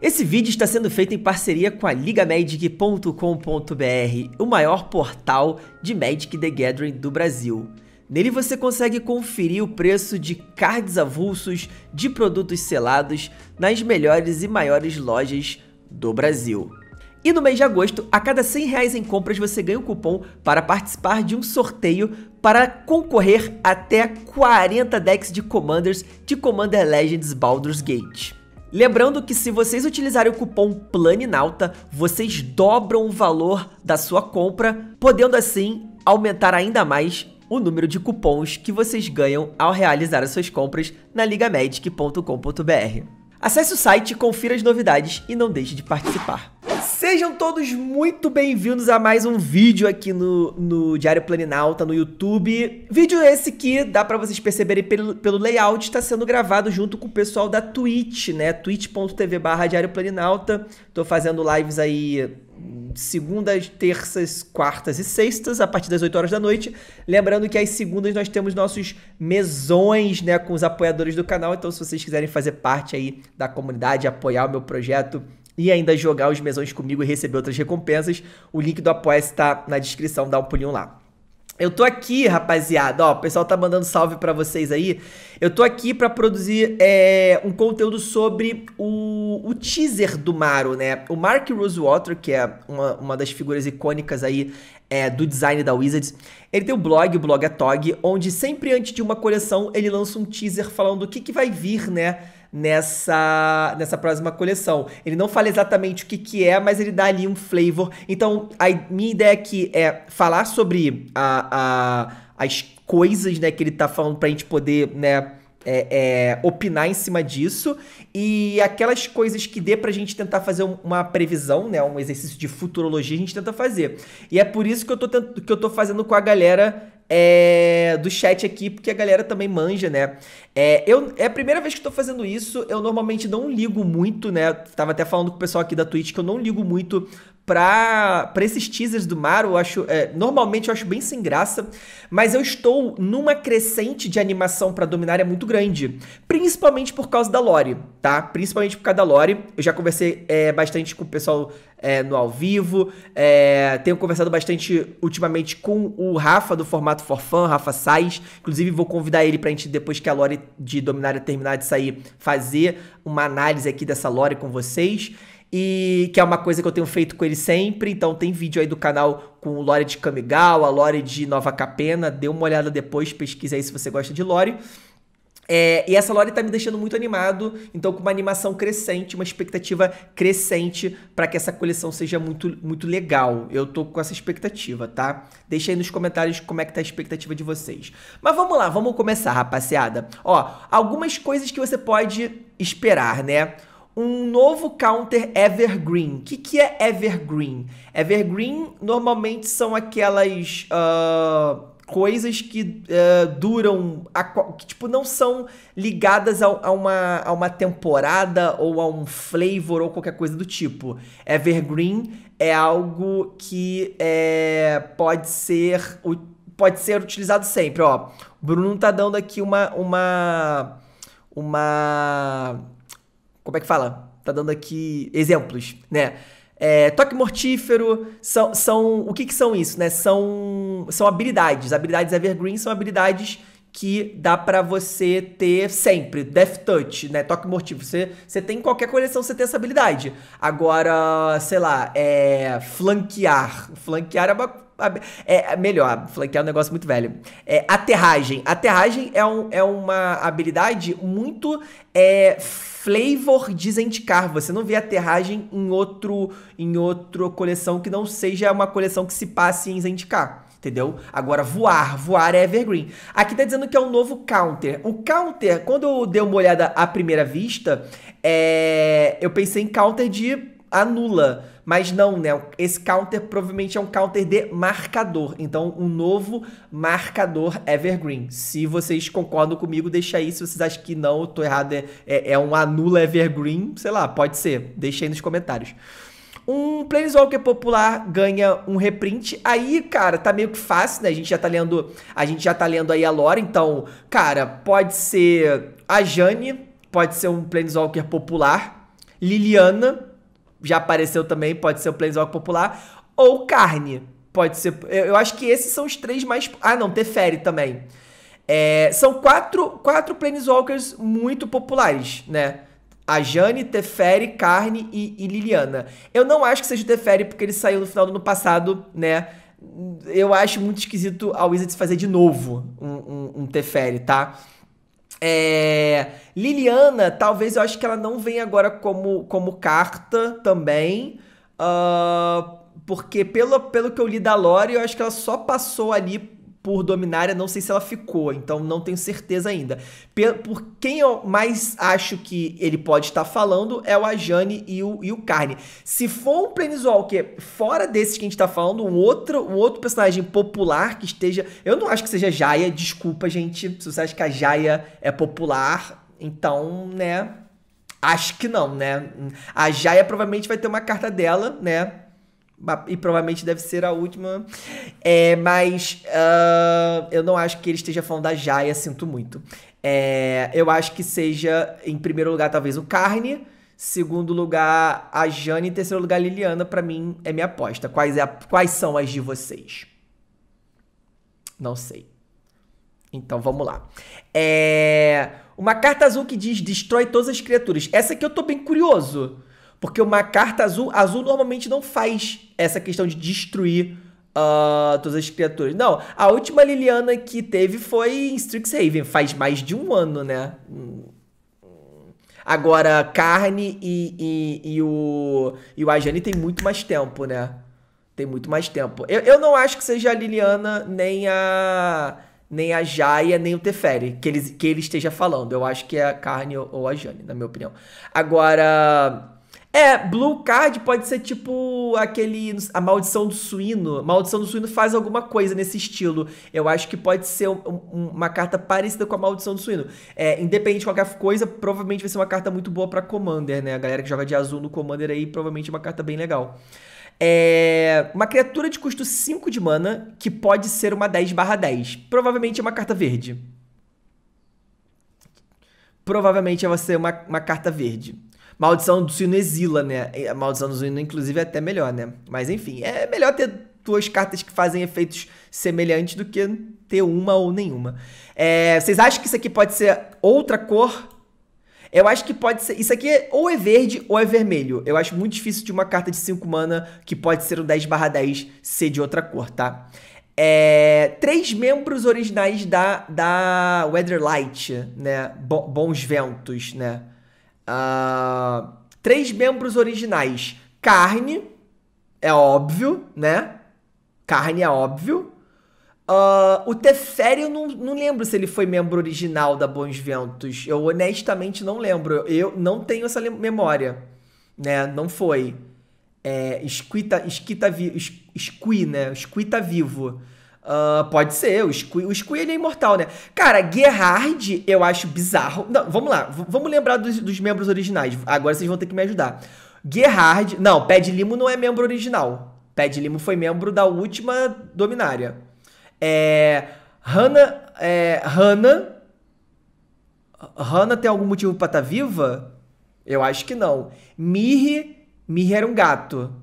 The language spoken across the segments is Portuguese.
Esse vídeo está sendo feito em parceria com a ligamagic.com.br, o maior portal de Magic the Gathering do Brasil. Nele você consegue conferir o preço de cards avulsos de produtos selados nas melhores e maiores lojas do Brasil. E no mês de agosto, a cada 100 reais em compras você ganha um cupom para participar de um sorteio para concorrer até 40 decks de Commanders de Commander Legends Baldur's Gate. Lembrando que se vocês utilizarem o cupom PLANINAUTA, vocês dobram o valor da sua compra, podendo assim aumentar ainda mais o número de cupons que vocês ganham ao realizar as suas compras na ligamedic.com.br. Acesse o site, confira as novidades e não deixe de participar. Sejam todos muito bem-vindos a mais um vídeo aqui no, no Diário Planinalta no YouTube. Vídeo esse que dá para vocês perceberem pelo, pelo layout, está sendo gravado junto com o pessoal da Twitch, né? twitch.tv barra Diário Planinalta. Tô fazendo lives aí segundas, terças, quartas e sextas, a partir das 8 horas da noite. Lembrando que às segundas nós temos nossos mesões, né, com os apoiadores do canal. Então, se vocês quiserem fazer parte aí da comunidade, apoiar o meu projeto e ainda jogar os mesões comigo e receber outras recompensas, o link do apoia está na descrição, dá um pulinho lá. Eu tô aqui, rapaziada, ó, o pessoal tá mandando salve para vocês aí. Eu tô aqui para produzir é, um conteúdo sobre o, o, teaser do Maru, né? O Mark Rosewater, que é uma, uma das figuras icônicas aí é, do design da Wizards, ele tem um blog, o blog Atog, onde sempre antes de uma coleção ele lança um teaser falando o que, que vai vir, né? Nessa, nessa próxima coleção. Ele não fala exatamente o que, que é, mas ele dá ali um flavor. Então, a minha ideia aqui é falar sobre a, a, as coisas né, que ele tá falando pra gente poder, né? É, é, opinar em cima disso e aquelas coisas que dê pra gente tentar fazer uma previsão, né, um exercício de futurologia, a gente tenta fazer. E é por isso que eu tô, que eu tô fazendo com a galera é, do chat aqui, porque a galera também manja, né? É, eu, é a primeira vez que estou fazendo isso, eu normalmente não ligo muito, né? Tava até falando com o pessoal aqui da Twitch que eu não ligo muito pra, pra esses teasers do Mario, eu acho, é, normalmente eu acho bem sem graça, mas eu estou numa crescente de animação para Dominária muito grande, principalmente por causa da Lore, tá? Principalmente por causa da Lore, eu já conversei é, bastante com o pessoal é, no ao vivo, é, tenho conversado bastante ultimamente com o Rafa do formato For Fun, Rafa Sais, inclusive vou convidar ele pra gente, depois que a Lore de Dominária terminar de sair, fazer uma análise aqui dessa Lore com vocês, e que é uma coisa que eu tenho feito com ele sempre. Então tem vídeo aí do canal com o Lore de Kamigawa, Lore de Nova Capena. Dê uma olhada depois, pesquisa aí se você gosta de Lore. É, e essa Lore tá me deixando muito animado, então com uma animação crescente, uma expectativa crescente para que essa coleção seja muito, muito legal. Eu tô com essa expectativa, tá? Deixa aí nos comentários como é que tá a expectativa de vocês. Mas vamos lá, vamos começar, rapaziada. Ó, algumas coisas que você pode esperar, né? Um novo counter evergreen. O que, que é evergreen? Evergreen normalmente são aquelas uh, coisas que uh, duram, a, que tipo não são ligadas a, a, uma, a uma temporada ou a um flavor ou qualquer coisa do tipo. Evergreen é algo que é, pode ser pode ser utilizado sempre. Ó, Bruno tá dando aqui uma uma uma como é que fala? Tá dando aqui exemplos, né? É, toque mortífero são, são o que, que são isso, né? São, são habilidades. Habilidades evergreen são habilidades que dá para você ter sempre. Death Touch, né? Toque mortífero. Você, você tem em qualquer coleção, você tem essa habilidade. Agora, sei lá, é. Flanquear. Flanquear é uma. É melhor, flanquear é um negócio muito velho. É, aterragem. Aterragem é, um, é uma habilidade muito. É, flavor de Zendikar. Você não vê aterragem em outro em outra coleção que não seja uma coleção que se passe em Zendikar. Entendeu? Agora, voar. Voar é evergreen. Aqui tá dizendo que é um novo counter. O counter, quando eu dei uma olhada à primeira vista, é... eu pensei em counter de anula. Mas não, né? Esse counter provavelmente é um counter de marcador. Então, um novo marcador evergreen. Se vocês concordam comigo, deixa aí. Se vocês acham que não, eu tô errado, é, é, é um anula evergreen, sei lá, pode ser. Deixa aí nos comentários. Um Planeswalker popular ganha um reprint. Aí, cara, tá meio que fácil, né? A gente já tá lendo, a gente já tá lendo aí a lore, então, cara, pode ser a Jane, pode ser um Planeswalker popular. Liliana, já apareceu também, pode ser o Planeswalker popular. Ou Carne, pode ser. Eu, eu, acho que esses são os três mais. Ah, não, Teferi também. É, são quatro, quatro Planeswalkers muito populares, né? A Jane, Teferi, Carne e, e, Liliana. Eu não acho que seja o Teferi porque ele saiu no final do ano passado, né? Eu acho muito esquisito a Wizards fazer de novo um, um, um Teferi, tá? É, Liliana, talvez eu acho que ela não vem agora como, como carta também. Uh, porque pelo, pelo que eu li da Lore, eu acho que ela só passou ali por Dominária, não sei se ela ficou, então não tenho certeza ainda. Por quem eu mais acho que ele pode estar falando é o Ajani e o, e o Carne. Se for um Planeswalker fora desses que a gente está falando, um outro, um outro personagem popular que esteja. Eu não acho que seja Jaya, desculpa, gente. Se você acha que a Jaya é popular, então, né. Acho que não, né? A Jaya provavelmente vai ter uma carta dela, né? E provavelmente deve ser a última. É, mas uh, eu não acho que ele esteja falando da Jaya, sinto muito. É, eu acho que seja, em primeiro lugar, talvez o Carne. Segundo lugar, a Jane. E terceiro lugar, a Liliana. Para mim, é minha aposta. Quais, é a, quais são as de vocês? Não sei. Então vamos lá. É, uma carta azul que diz destrói todas as criaturas. Essa aqui eu tô bem curioso. Porque uma carta azul, azul normalmente não faz essa questão de destruir uh, todas as criaturas. Não, a última Liliana que teve foi em Strixhaven, faz mais de um ano, né? Agora, Carne e, e, e o, e o Ajani tem muito mais tempo, né? Tem muito mais tempo. Eu, eu não acho que seja a Liliana nem a nem a Jaya, nem o Teferi, que ele, que ele esteja falando. Eu acho que é a Carne ou, ou a Jane, na minha opinião. Agora, é, Blue Card pode ser tipo aquele. A maldição do suíno. Maldição do suíno faz alguma coisa nesse estilo. Eu acho que pode ser um, um, uma carta parecida com a maldição do suíno. É, independente de qualquer coisa, provavelmente vai ser uma carta muito boa para Commander, né? A galera que joga de azul no Commander aí, provavelmente é uma carta bem legal. É uma criatura de custo 5 de mana que pode ser uma 10 10. Provavelmente é uma carta verde. Provavelmente vai ser uma, uma carta verde. Maldição do Suíno exila, né? A Maldição do Suíno, inclusive, é até melhor, né? Mas enfim, é melhor ter duas cartas que fazem efeitos semelhantes do que ter uma ou nenhuma. É, vocês acham que isso aqui pode ser outra cor? Eu acho que pode ser. Isso aqui ou é verde ou é vermelho. Eu acho muito difícil de uma carta de 5 mana que pode ser um 10 10 ser de outra cor, tá? É, três membros originais da, da Weatherlight, né? bons ventos, né? Uh, três membros originais. Carne, é óbvio, né? Carne é óbvio. Uh, o Teferi, não, não lembro se ele foi membro original da Bons Ventos. Eu honestamente não lembro. Eu não tenho essa memória. Né? Não foi. É, esquita, esquita, esqui, né? Esquita vivo. Uh, pode ser, o Squee, o ele é imortal, né? Cara, Gerard eu acho bizarro. Não, vamos lá, vamos lembrar dos, dos, membros originais. Agora vocês vão ter que me ajudar. Gerard. Não, Ped Limo não é membro original. Ped Limo foi membro da última Dominária. É. Hannah. É, Hannah. Hannah tem algum motivo pra estar tá viva? Eu acho que não. Mirri. Mirri era um gato.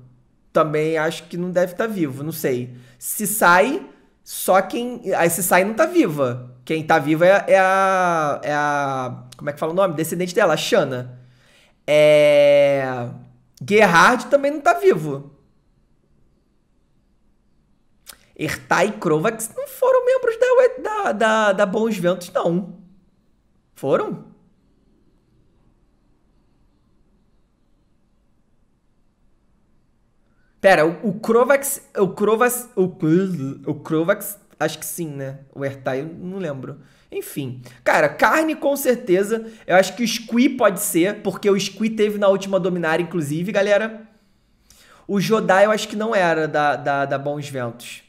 Também acho que não deve estar tá vivo, não sei. Se sai. Só quem. Aí se sai não tá viva. Quem tá viva é, é, a. É a. Como é que fala o nome? Descendente dela, a Shana. É. Gerhard também não tá vivo. Ertai e Krovax não foram membros da, da, da, da Bons Ventos, não. Foram? Pera, o, Krovax. O Krovax. O, o Krovax, acho que sim, né? O Ertai, eu não lembro. Enfim. Cara, carne com certeza. Eu acho que o Squee pode ser, porque o Squee teve na última Dominária, inclusive, galera. O Jodai eu acho que não era da, da, da Bons Ventos.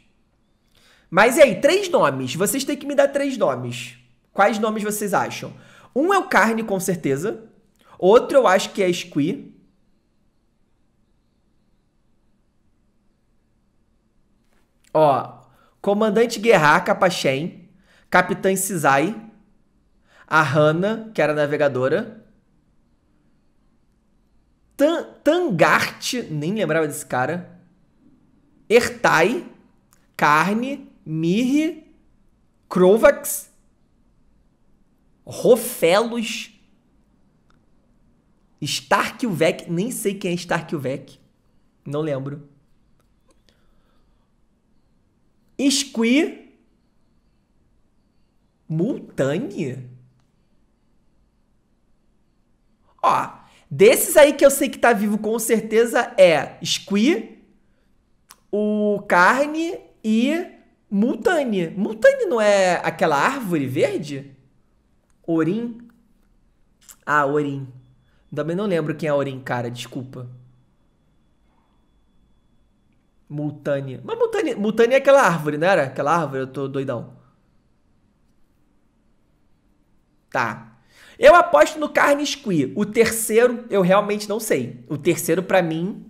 Mas e aí, três nomes. Vocês têm que me dar três nomes. Quais nomes vocês acham? Um é o Carne, com certeza. Outro eu acho que é Squee. Ó, Comandante Guerra Capachem, Capitã Cisai, a Hannah, que era navegadora, Tan Tangart, nem lembrava desse cara. Ertai, Carne, Mirre, Crovax, Rofelos, Starkilvek, nem sei quem é Starkilvek, não lembro. Squee, Multani. Ó, desses aí que eu sei que tá vivo com certeza é Squee, o Carne e Multani. Multani não é aquela árvore verde? Orim? Ah, Orim. Também não lembro quem é Orim, cara, desculpa. Multani. Mas Multani, Multani é aquela árvore, não era? Aquela árvore, eu tô doidão. Tá. Eu aposto no Carne Squee. O terceiro, eu realmente não sei. O terceiro, para mim.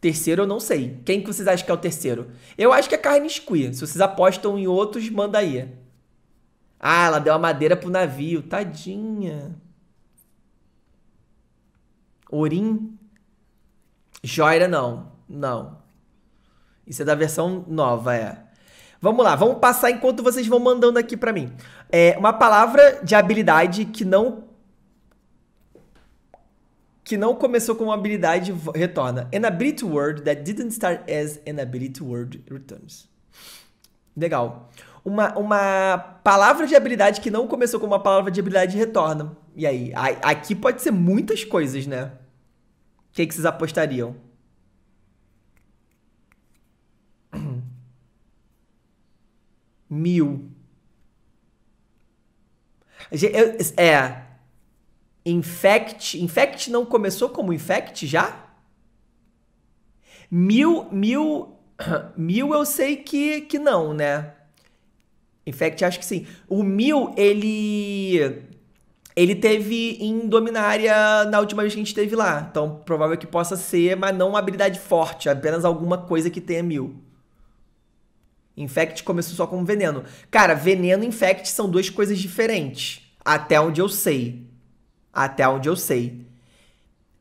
Terceiro, eu não sei. Quem que vocês acham que é o terceiro? Eu acho que é Carne Squee. Se vocês apostam em outros, manda aí. Ah, ela deu a madeira pro navio. Tadinha. Orim. Joira, não. Não. Isso é da versão nova, é. Vamos lá, vamos passar enquanto vocês vão mandando aqui para mim. É uma palavra de habilidade que não que não começou com uma habilidade retorna. An ability word that didn't start as an ability word returns. Legal. Uma, uma palavra de habilidade que não começou com uma palavra de habilidade retorna. E aí? Aqui pode ser muitas coisas, né? O que, que vocês apostariam? Mil. É. Infect. Infect não começou como Infect já? Mil. Mil. Mil eu sei que, que não, né? Infect acho que sim. O Mil, ele. Ele teve em Dominária na última vez que a gente esteve lá. Então, provável que possa ser, mas não uma habilidade forte, apenas alguma coisa que tenha mil. Infect começou só como veneno. Cara, veneno e infect são duas coisas diferentes. Até onde eu sei. Até onde eu sei.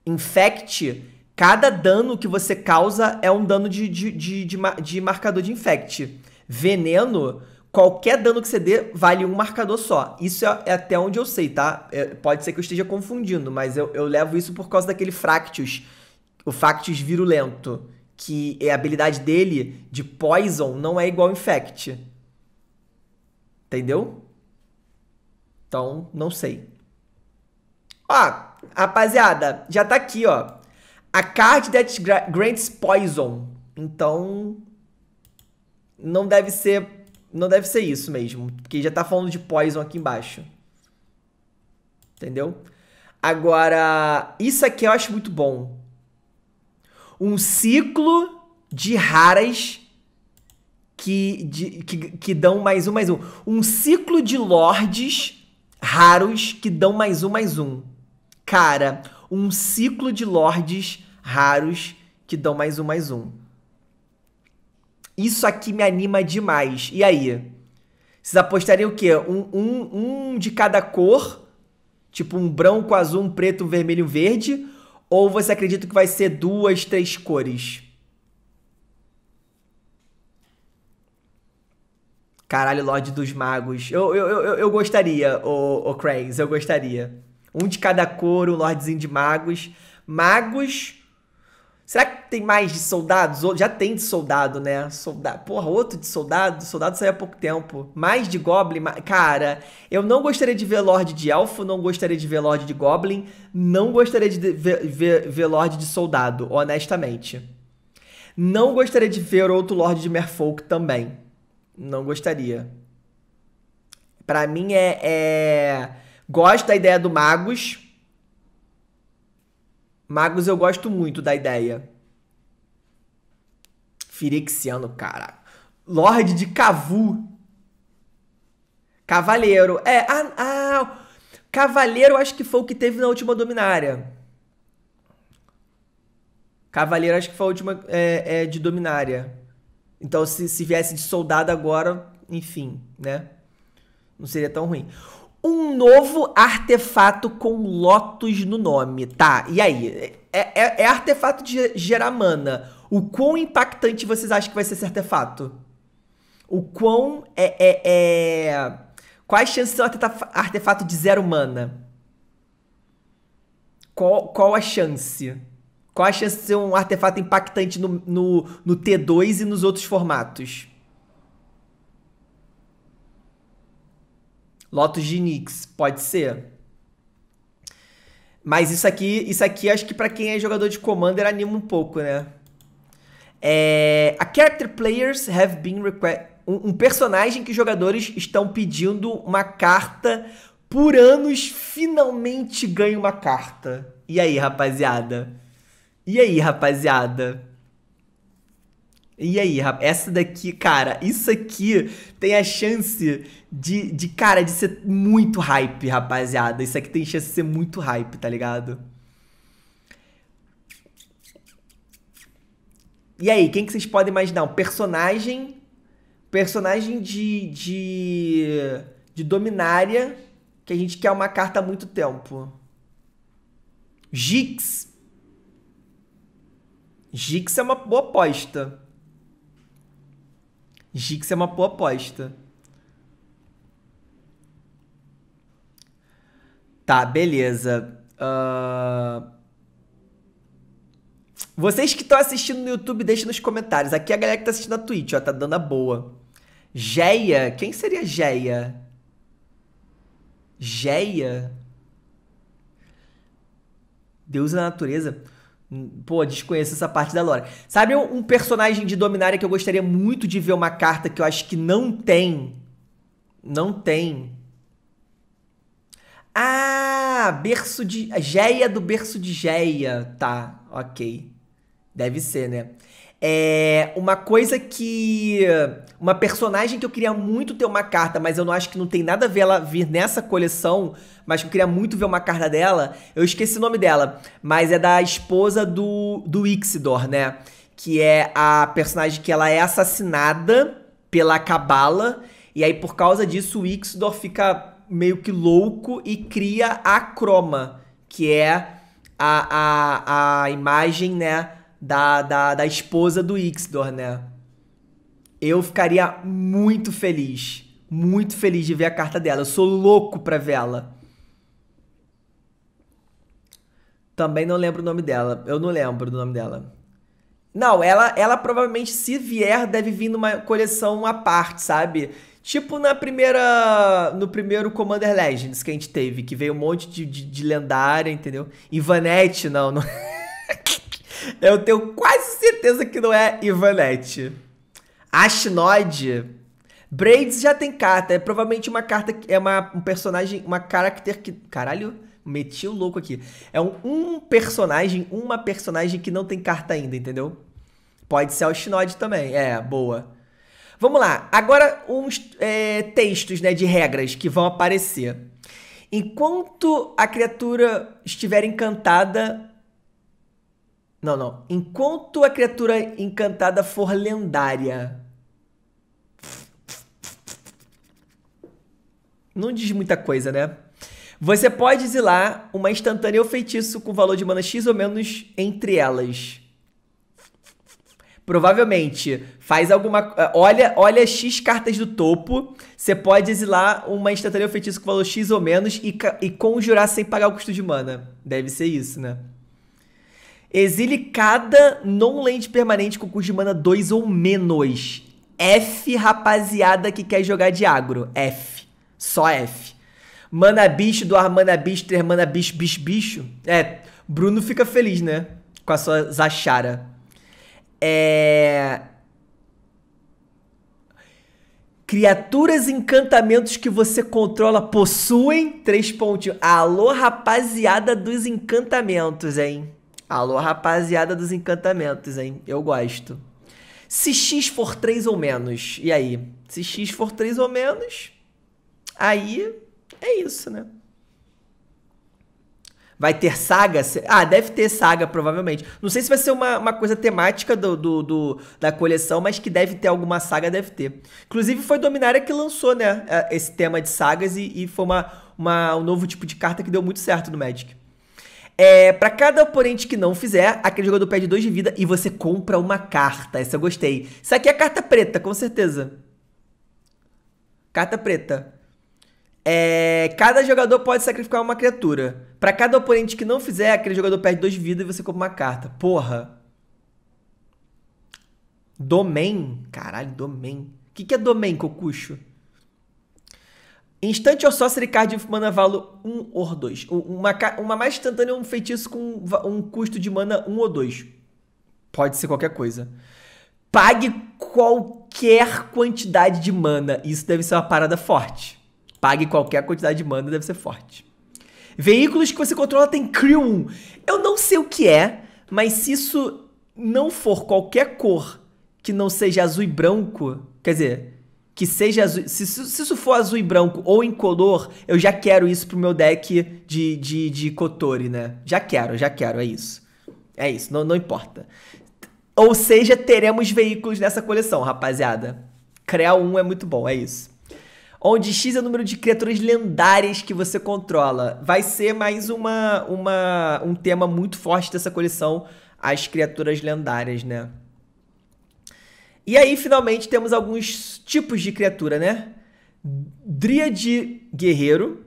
Infect, cada dano que você causa é um dano de, de, de, de, de marcador de infect. Veneno, qualquer dano que você dê vale um marcador só. Isso é, é até onde eu sei, tá? É, pode ser que eu esteja confundindo, mas eu, eu levo isso por causa daquele Fractus. O Fractus virulento que a habilidade dele de Poison não é igual Infect. Entendeu? Então, não sei. Ó, rapaziada, já tá aqui, ó. A card that grants poison. Então, não deve ser, não deve ser isso mesmo, porque já tá falando de poison aqui embaixo. Entendeu? Agora, isso aqui eu acho muito bom um ciclo de raras que, de, que, que dão mais um, mais um. Um ciclo de lords raros que dão mais um, mais um. Cara, um ciclo de lords raros que dão mais um, mais um. Isso aqui me anima demais. E aí? Vocês apostariam o quê? Um, um, um de cada cor? Tipo um branco, azul, um preto, um vermelho, um verde? Ou você acredita que vai ser duas, três cores? Caralho, Lorde dos Magos. Eu, eu, eu, eu gostaria, o, o Cranes, eu gostaria. Um de cada cor, um Lordezinho de Magos. Magos Será que tem mais de soldados? Já tem de soldado, né? Soldado. Porra, outro de soldado? Soldado saiu há pouco tempo. Mais de Goblin? Cara, eu não gostaria de ver Lorde de Elfo, não gostaria de ver Lorde de Goblin, não gostaria de ver, ver, Lorde de Soldado, honestamente. Não gostaria de ver outro Lorde de Merfolk também. Não gostaria. Para mim é, é. Gosto da ideia do Magos Magos eu gosto muito da ideia. Firexiano, cara. Lorde de Cavu. Cavaleiro. É, ah, ah, Cavaleiro acho que foi o que teve na última Dominária. Cavaleiro acho que foi a última é, é, de Dominária. Então, se, se viesse de soldado agora, enfim, né? Não seria tão ruim. Um novo artefato com Lotus no nome. Tá, e aí? É, é, é artefato de gerar mana. O quão impactante vocês acham que vai ser esse artefato? O quão é. é, é... Quais chances um artefato de zero mana? Qual, qual a chance? Qual a chance de ser um artefato impactante no, no, no T2 e nos outros formatos? Lotus de Nix, pode ser. Mas isso aqui, isso aqui acho que para quem é jogador de Commander anima um pouco, né? É, a character players have been requested um, um personagem que jogadores estão pedindo uma carta por anos finalmente ganha uma carta. E aí, rapaziada? E aí, rapaziada? E aí, essa daqui, cara, isso aqui tem a chance de, de, cara, de ser muito hype, rapaziada. Isso aqui tem chance de ser muito hype, tá ligado? E aí, quem que vocês podem imaginar? Um personagem. Personagem de. de. de Dominária. Que a gente quer uma carta há muito tempo. Gix. Gix é uma boa aposta. Gix é uma boa aposta. Tá, beleza. Uh... Vocês que estão assistindo no YouTube, deixem nos comentários. Aqui a galera que tá assistindo na Twitch, ó, tá dando a boa. Geia? Quem seria Geia? Geia? Deus da natureza? Pô, desconheço essa parte da lore. Sabe um, personagem de Dominária que eu gostaria muito de ver uma carta que eu acho que não tem? Não tem. Ah, berço de. Geia do berço de Geia. Tá, ok. Deve ser, né? É uma coisa que. Uma personagem que eu queria muito ter uma carta, mas eu não acho que não tem nada a ver ela vir nessa coleção, mas que eu queria muito ver uma carta dela. Eu esqueci o nome dela, mas é da esposa do, do Ixidor, né? Que é a personagem que ela é assassinada pela Cabala, e aí por causa disso o Ixidor fica meio que louco e cria a Croma, que é a, a, a imagem, né? Da, da, da esposa do Ixdor, né? Eu ficaria muito feliz. Muito feliz de ver a carta dela. Eu sou louco pra ver ela. Também não lembro o nome dela. Eu não lembro do nome dela. Não, ela, ela provavelmente, se vier, deve vir numa coleção à parte, sabe? Tipo na primeira. No primeiro Commander Legends que a gente teve, que veio um monte de, de, de lendária, entendeu? Ivanette, não. não... Eu tenho quase certeza que não é Ivanette. Ashnod. Braids já tem carta. É provavelmente uma carta. É uma, um personagem. Uma character que. Caralho, meti o louco aqui. É um, um personagem. Uma personagem que não tem carta ainda, entendeu? Pode ser Ashnod também. É, boa. Vamos lá. Agora, uns é, textos né, de regras que vão aparecer. Enquanto a criatura estiver encantada, não, não. Enquanto a criatura encantada for lendária. Não diz muita coisa, né? Você pode exilar uma instantânea ou feitiço com valor de mana X ou menos entre elas. Provavelmente faz alguma. Olha, olha X cartas do topo. Você pode exilar uma instantânea ou feitiço com valor X ou menos e, e conjurar sem pagar o custo de mana. Deve ser isso, né? Exile cada non-land permanente com custo de mana 2 ou menos. F, rapaziada que quer jogar de agro. F. Só F. Mana bicho do mana bicho, 3 mana bicho, bicho, bicho. É, Bruno fica feliz, né? Com a sua Zachara. É... Criaturas e encantamentos que você controla possuem três pontinhos. Alô, rapaziada dos encantamentos, hein? Alô, rapaziada dos encantamentos, hein? Eu gosto. Se X for 3 ou menos, e aí? Se X for 3 ou menos, aí é isso, né? Vai ter saga? Ah, deve ter saga, provavelmente. Não sei se vai ser uma, uma coisa temática do, do, do, da coleção, mas que deve ter alguma saga, deve ter. Inclusive, foi Dominária que lançou, né? Esse tema de sagas e, e foi uma, uma, um novo tipo de carta que deu muito certo no Magic. É, para cada oponente que não fizer, aquele jogador perde 2 de vida e você compra uma carta. Essa eu gostei. Isso aqui é carta preta, com certeza. Carta preta. É, cada jogador pode sacrificar uma criatura. Para cada oponente que não fizer, aquele jogador perde 2 de vida e você compra uma carta. Porra. Domain? Caralho, domain. O que, que é domain, Cocucho? Instante ou Sorcery Card mana valo 1 ou 2. Uma, uma mais instantânea é um feitiço com um custo de mana 1 ou 2. Pode ser qualquer coisa. Pague qualquer quantidade de mana. Isso deve ser uma parada forte. Pague qualquer quantidade de mana, deve ser forte. Veículos que você controla tem Crew 1. Eu não sei o que é, mas se isso não for qualquer cor que não seja azul e branco, quer dizer, que seja azul. Se, se, isso for azul e branco ou incolor, eu já quero isso pro meu deck de, de, de Kotori, né? Já quero, já quero, é isso. É isso, não, não importa. Ou seja, teremos veículos nessa coleção, rapaziada. Criar 1 é muito bom, é isso. Onde X é o número de criaturas lendárias que você controla. Vai ser mais uma, uma, um tema muito forte dessa coleção, as criaturas lendárias, né? E aí, finalmente, temos alguns tipos de criatura, né? Dríade guerreiro,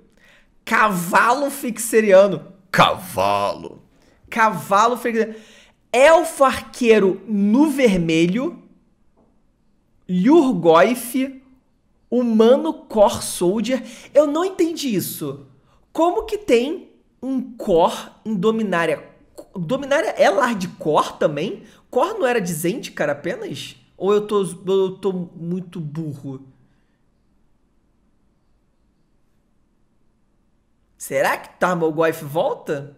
cavalo fixeriano, cavalo, cavalo fixeriano, elfo arqueiro no vermelho, Lurgoif, humano core soldier. Eu não entendi isso. Como que tem um core em Dominária? Dominária é core também? Core não era de Zendikar apenas? Ou eu tô, eu tô muito burro? Será que Tarmogoyf volta?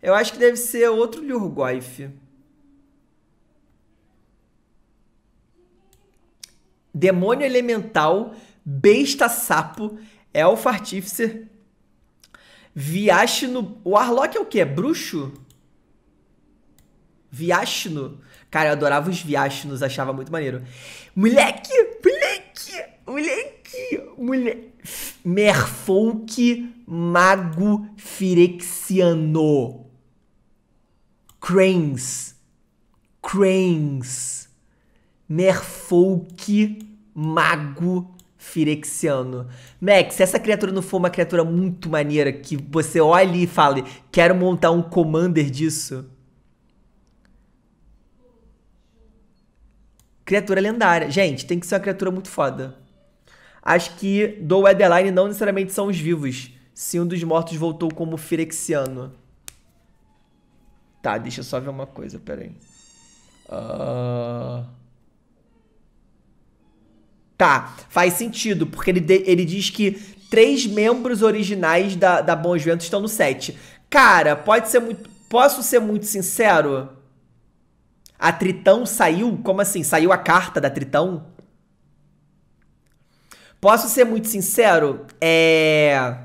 Eu acho que deve ser outro Lurgoyf. Demônio Elemental, Besta Sapo, Elfo Artífice, Viashno... O Arlok é o quê? É bruxo? Viashno? Cara, eu adorava os Viashnos, achava muito maneiro. Moleque! Moleque! Moleque! Moleque! Merfolk Mago Firexiano. Cranes. Cranes. Merfolk Mago Firexiano. Max, se essa criatura não for uma criatura muito maneira que você olhe e fale, quero montar um commander disso, Criatura lendária. Gente, tem que ser uma criatura muito foda. Acho que do Weatherline não necessariamente são os vivos. Se um dos mortos voltou como Firexiano. Tá, deixa eu só ver uma coisa, pera aí. Uh... Tá, faz sentido, porque ele, ele diz que três membros originais da, da Bons Ventos estão no set. Cara, pode ser muito. Posso ser muito sincero? A Tritão saiu? Como assim? Saiu a carta da Tritão? Posso ser muito sincero? É.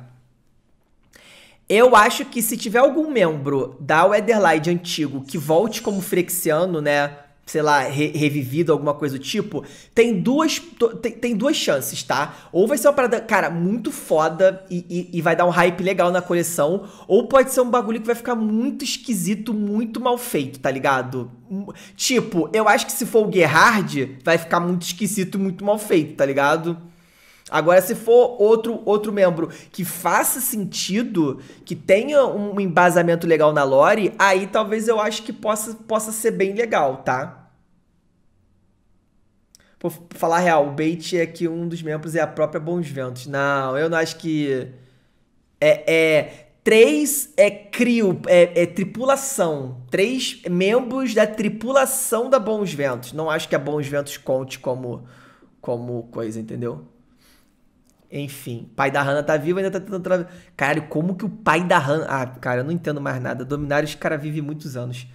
Eu acho que se tiver algum membro da Weatherlight antigo que volte como Frexiano, né? Sei lá, re revivido, alguma coisa do tipo, tem duas, tem, tem, duas chances, tá? Ou vai ser uma parada, cara, muito foda e, e, e, vai dar um hype legal na coleção, ou pode ser um bagulho que vai ficar muito esquisito, muito mal feito, tá ligado? Tipo, eu acho que se for o Gerhard, vai ficar muito esquisito, muito mal feito, tá ligado? Agora, se for outro, outro membro que faça sentido, que tenha um embasamento legal na lore, aí talvez eu acho que possa, possa ser bem legal, tá? Por falar real, o bait é que um dos membros é a própria Bons Ventos. Não, eu não acho que. É. é três é crio, é, é, tripulação. Três membros da tripulação da Bons Ventos. Não acho que a Bons Ventos conte como, como coisa, entendeu? Enfim, pai da Hannah tá vivo ainda tá tentando. Tra... Caralho, como que o pai da Hannah. Ah, cara, eu não entendo mais nada. Dominários, cara, vive muitos anos.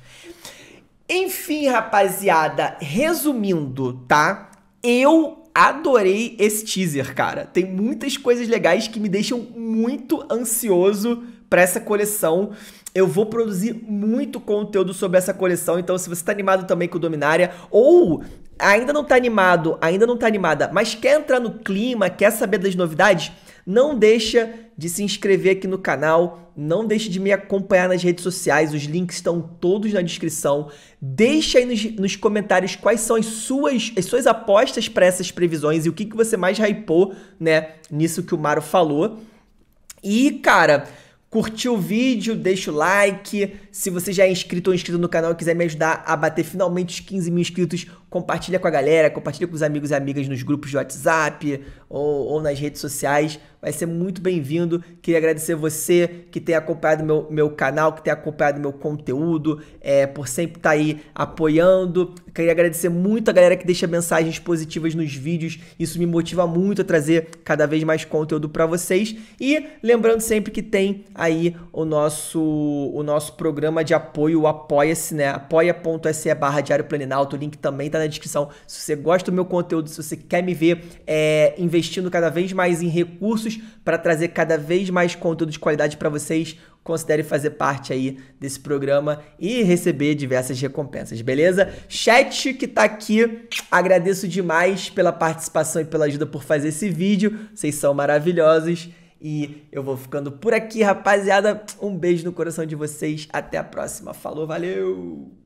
Enfim, rapaziada, resumindo, tá? Eu adorei esse teaser, cara. Tem muitas coisas legais que me deixam muito ansioso para essa coleção. Eu vou produzir muito conteúdo sobre essa coleção, então se você tá animado também com o Dominária, ou ainda não tá animado, ainda não tá animada, mas quer entrar no clima, quer saber das novidades, Não deixa de se inscrever aqui no canal, não deixe de me acompanhar nas redes sociais, os links estão todos na descrição. Deixa aí nos, nos comentários quais são as suas, as suas apostas para essas previsões e o que, que você mais hypou, né, nisso que o Maro falou. E, cara, Curtiu o vídeo, deixa o like. Se você já é inscrito ou inscrito no canal e quiser me ajudar a bater finalmente os 15 mil inscritos, compartilha com a galera, compartilha com os amigos e amigas nos grupos de WhatsApp ou, ou nas redes sociais. Vai ser muito bem-vindo. Queria agradecer você que tem acompanhado meu, meu canal, que tem acompanhado meu conteúdo, é, por sempre estar tá aí apoiando. Queria agradecer muito a galera que deixa mensagens positivas nos vídeos. Isso me motiva muito a trazer cada vez mais conteúdo para vocês. E lembrando sempre que tem aí o nosso, o nosso programa de apoio, o Apoia-se, né? apoia.se barra Diário Planalto. O link também tá na descrição. Se você gosta do meu conteúdo, se você quer me ver é, investindo cada vez mais em recursos para trazer cada vez mais conteúdo de qualidade para vocês, considere fazer parte aí desse programa e receber diversas recompensas, beleza? Chat que tá aqui, agradeço demais pela participação e pela ajuda por fazer esse vídeo. Vocês são maravilhosos. E eu vou ficando por aqui, rapaziada. Um beijo no coração de vocês. Até a próxima. Falou, valeu!